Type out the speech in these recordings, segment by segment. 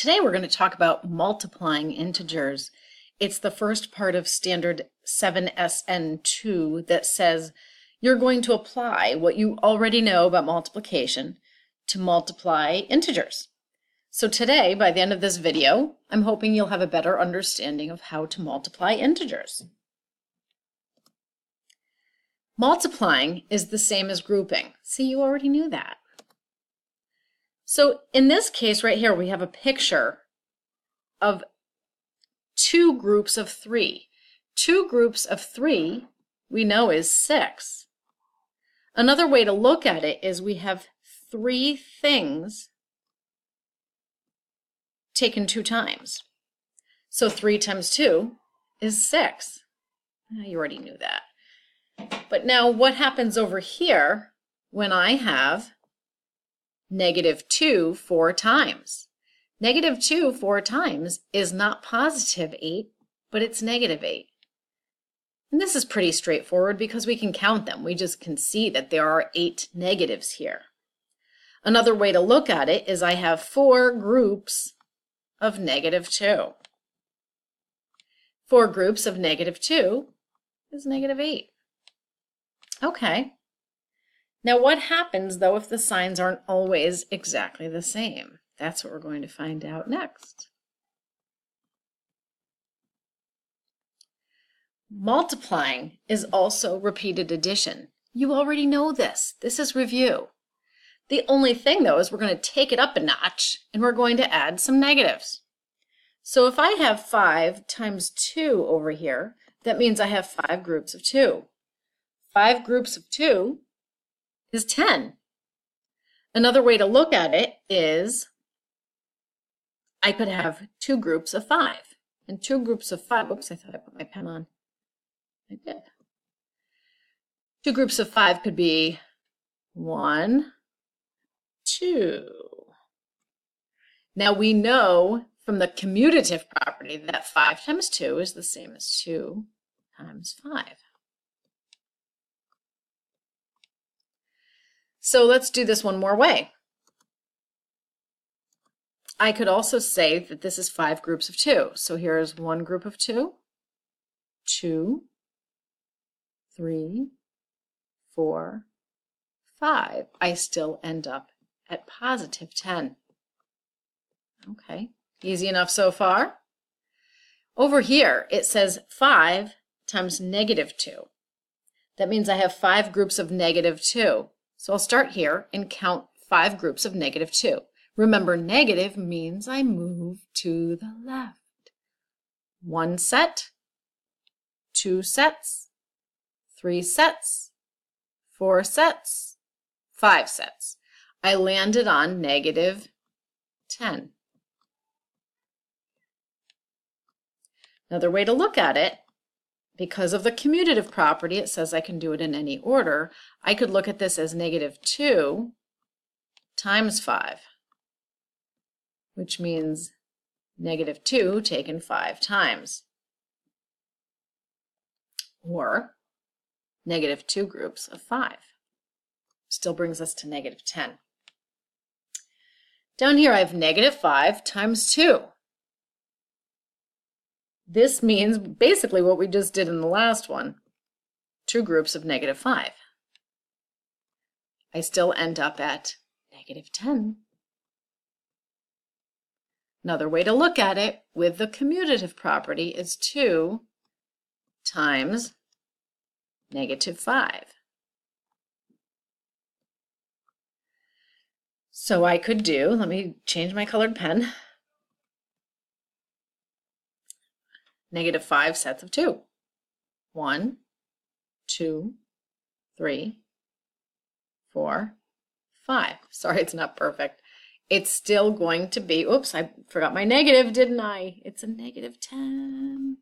Today we're going to talk about multiplying integers. It's the first part of standard 7NS2 that says you're going to apply what you already know about multiplication to multiply integers. So today, by the end of this video, I'm hoping you'll have a better understanding of how to multiply integers. Multiplying is the same as grouping. See, you already knew that. So in this case right here, we have a picture of two groups of three. Two groups of three we know is six. Another way to look at it is we have three things taken two times. So three times two is six. Ah, you already knew that. But now what happens over here when I have negative 2 four times. Negative 2 four times is not positive 8, but it's negative 8. And this is pretty straightforward because we can count them. We just can see that there are eight negatives here. Another way to look at it is I have four groups of negative 2. Four groups of negative 2 is negative 8. Okay, now what happens though if the signs aren't always exactly the same? That's what we're going to find out next. Multiplying is also repeated addition. You already know this. This is review. The only thing though is we're going to take it up a notch and we're going to add some negatives. So if I have 5 times 2 over here, that means I have 5 groups of 2. 5 groups of 2 is 10. Another way to look at it is I could have two groups of five. And two groups of five, oops, I thought I put my pen on. I did. Two groups of five could be one, two. Now we know from the commutative property that 5 times 2 is the same as 2 times 5. So let's do this one more way. I could also say that this is five groups of two. So here's one group of two, two, three, four, five. I still end up at positive 10. Okay, easy enough so far. Over here, it says 5 times negative 2. That means I have five groups of negative 2. So I'll start here and count five groups of negative 2. Remember, negative means I move to the left. One set, two sets, three sets, four sets, five sets. I landed on negative 10. Another way to look at it because of the commutative property, it says I can do it in any order. I could look at this as negative 2 times 5, which means negative 2 taken 5 times. Or negative 2 groups of 5. Still brings us to negative 10. Down here I have negative 5 times 2. This means basically what we just did in the last one, two groups of negative 5. I still end up at negative 10. Another way to look at it with the commutative property is 2 times negative 5. So I could do, let me change my colored pen. Negative 5 sets of 2. 1, 2, 3, 4, 5. Sorry, it's not perfect. It's still going to be, oops, I forgot my negative, didn't I? It's a negative 10.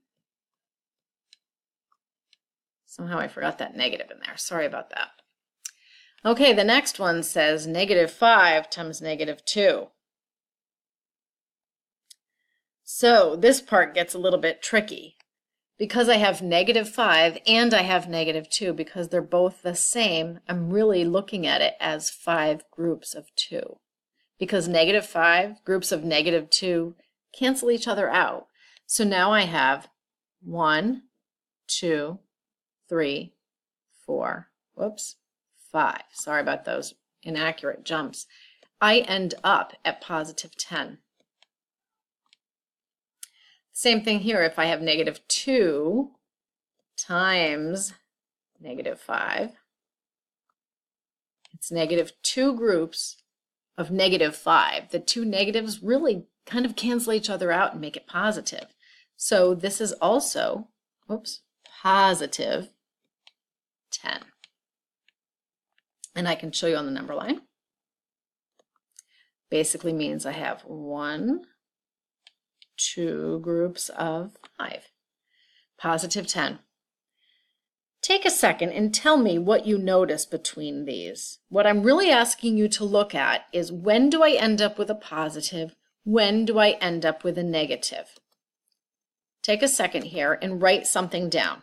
Somehow I forgot that negative in there. Sorry about that. Okay, the next one says negative 5 times negative 2. So this part gets a little bit tricky. Because I have negative 5 and I have negative 2, because they're both the same, I'm really looking at it as five groups of 2. because negative 5, groups of negative 2, cancel each other out. So now I have 1, 2, 3, 4, whoops, 5. Sorry about those inaccurate jumps. I end up at positive 10. Same thing here, if I have negative 2 times negative 5, it's negative 2 groups of negative 5. The two negatives really kind of cancel each other out and make it positive. So this is also, whoops, positive 10. And I can show you on the number line. Basically means I have one, two groups of five. Positive 10. Take a second and tell me what you notice between these. What I'm really asking you to look at is when do I end up with a positive? When do I end up with a negative? Take a second here and write something down.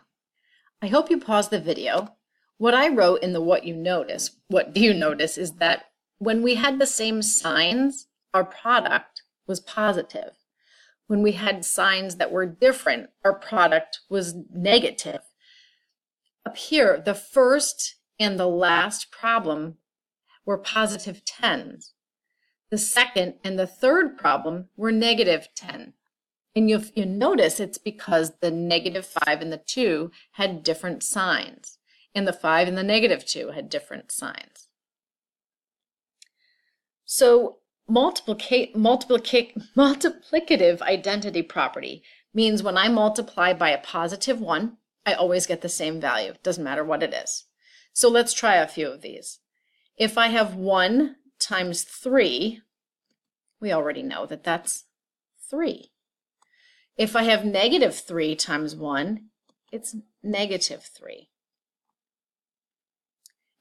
I hope you pause the video. What I wrote in the what you notice, what do you notice, is that when we had the same signs, our product was positive. When we had signs that were different, our product was negative. Up here, the first and the last problem were positive 10s. The second and the third problem were negative 10. And you'll, you notice it's because the negative 5 and the 2 had different signs, and the 5 and the negative 2 had different signs. So multiplica multiplica multiplicative identity property means when I multiply by a positive 1, I always get the same value. Doesn't matter what it is. So let's try a few of these. If I have 1 times 3, we already know that that's 3. If I have negative 3 times 1, it's negative 3.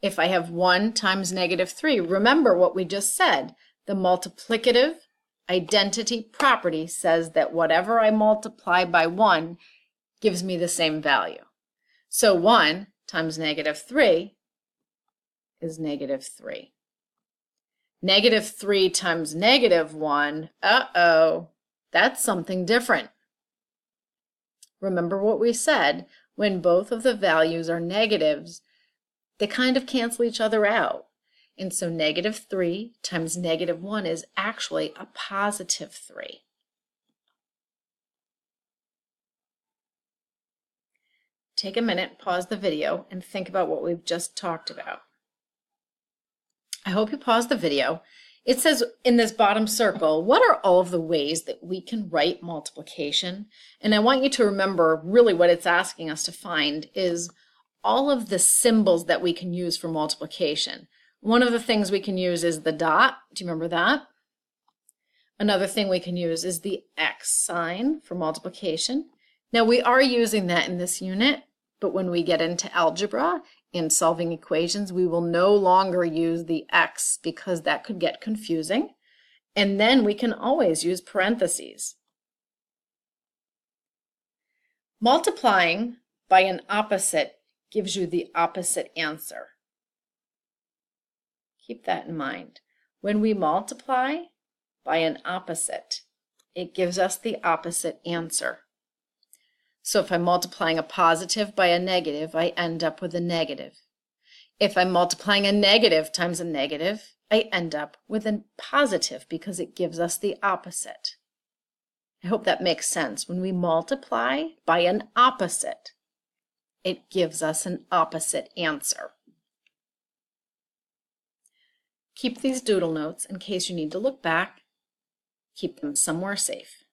If I have 1 times negative 3, remember what we just said. The multiplicative identity property says that whatever I multiply by 1 gives me the same value. So 1 times negative 3 is negative 3. Negative 3 times negative 1, uh-oh, that's something different. Remember what we said, when both of the values are negatives, they kind of cancel each other out. And so negative 3 times negative 1 is actually a positive 3. Take a minute, pause the video, and think about what we've just talked about. I hope you pause the video. It says in this bottom circle, what are all of the ways that we can write multiplication? And I want you to remember really what it's asking us to find is all of the symbols that we can use for multiplication. One of the things we can use is the dot. Do you remember that? Another thing we can use is the X sign for multiplication. Now we are using that in this unit, but when we get into algebra and solving equations, we will no longer use the X because that could get confusing. And then we can always use parentheses. Multiplying by an opposite gives you the opposite answer. Keep that in mind. When we multiply by an opposite, it gives us the opposite answer. So if I'm multiplying a positive by a negative, I end up with a negative. If I'm multiplying a negative times a negative, I end up with a positive because it gives us the opposite. I hope that makes sense. When we multiply by an opposite, it gives us an opposite answer. Keep these doodle notes in case you need to look back. Keep them somewhere safe.